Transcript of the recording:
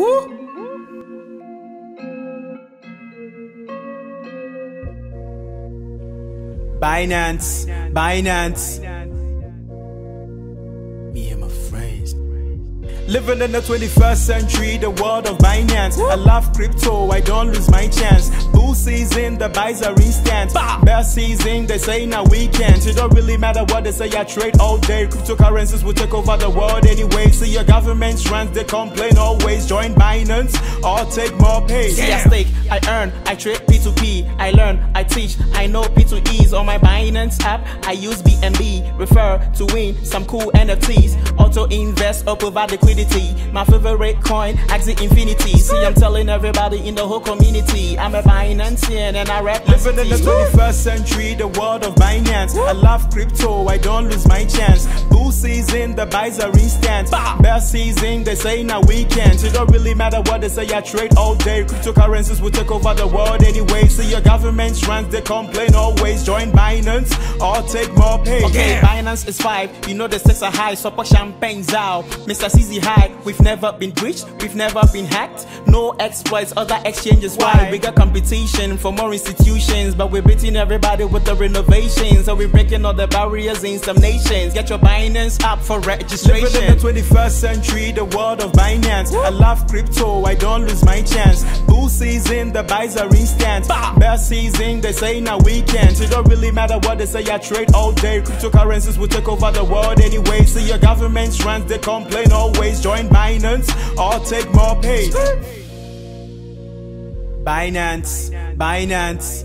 Woo! Binance, Binance. Me and my friends. Living in the 21st century, the world of Binance. I love crypto, I don't lose my chance. Bull season, the buys are instant. Bear season, they say now weekend. It don't really matter what they say, I trade all day. Cryptocurrencies will take over the world anyway. See your government runs, they complain always. Join Binance or take more pay. See, I stake, I earn, I trade P2P. I learn, I teach, I know P2Es on my Binance app. I use BNB, refer to win some cool NFTs. Auto invest or provide liquidity. My favorite coin, Axie Infinity. See, I'm telling everybody in the whole community. I'm a Binancian and I rap Living in the city. 21st century, the world of Binance. I love crypto, I don't lose my chance. Bull season, the buys are instant. Bear season, they say now weekend. It don't really matter what they say, I trade all day. Cryptocurrencies will take over the world anyway. See your government runs, they complain always. Join Binance or take more pay. Okay, Binance is five. You know the stakes are high. Support Changpeng Zhao. Mr. CZ high. We've never been breached. We've never been hacked. No exploits. Other exchanges. Why? Why? got competition for more institutions. But we're beating everybody with the renovations. So we're breaking all the barriers in some nations. Get your Binance app for registration. Living in the 21st century, the world of Binance. I love crypto, I don't lose my chance. Bull season, the buys are instant. Bear season, they say now we can't. It don't really matter what they say, I trade all day. Cryptocurrencies will take over the world anyway. See your government runs, they complain always. Join Binance or take more pay. Binance, Binance.